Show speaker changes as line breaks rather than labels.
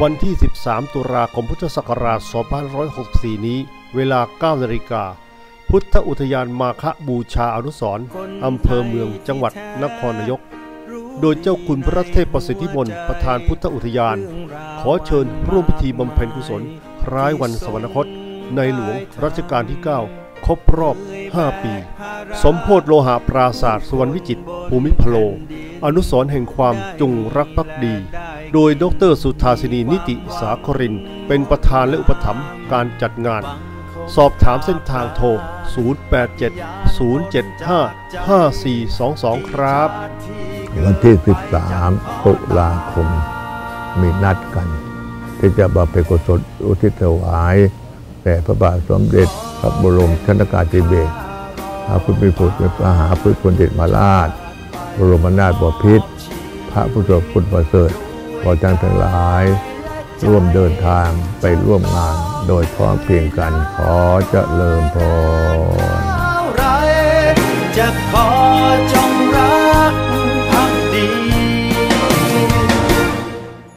วันที่ 13 ตุลาคมพุทธศักราช 2564 นี้ เวลา 9 นาฬิกา พุทธอุทยานมาคบูชาอนุสรณ์อำเภอเมืองจังหวัดนครนายก โดยเจ้าคุณพระเทพประสิทธิมนประธานพุทธอุทยาน ขอเชิญร่วมพิธีบำเพ็ญกุศลคล้ายวันสวรรคต ในหลวงรัชกาลที่ 9 ครบรอบ 5 ปี สมโพธโลหะปราศาสตร์สวรรณวิจิตรภูมิพโล อนุสรณ์แห่งความจงรักภักดี โดยดรสุธาสินีนิติสาคริน เป็นประธานและอุปถัมภ์การจัดงาน สอบถามเส้นทางโทร 087 075 5422 ครับ
วันที่ 13 ตุลาคม มีนัดกัน ที่จะบำเพ็ญกุศลอุทิศถวายแด่พระบาทสมเด็จพระบรมชนกาธิเบศรพระพุทธพุทธมหาพุทธคนเด็จมาราช บรมนาถบพิตรพระพุทธคุณประเสริฐ ขอจังนทั้งหลาย ร่วมเดินทางไปร่วมงาน โดยพร้อมเพียงกันขอจะเจริญพรจะขอจง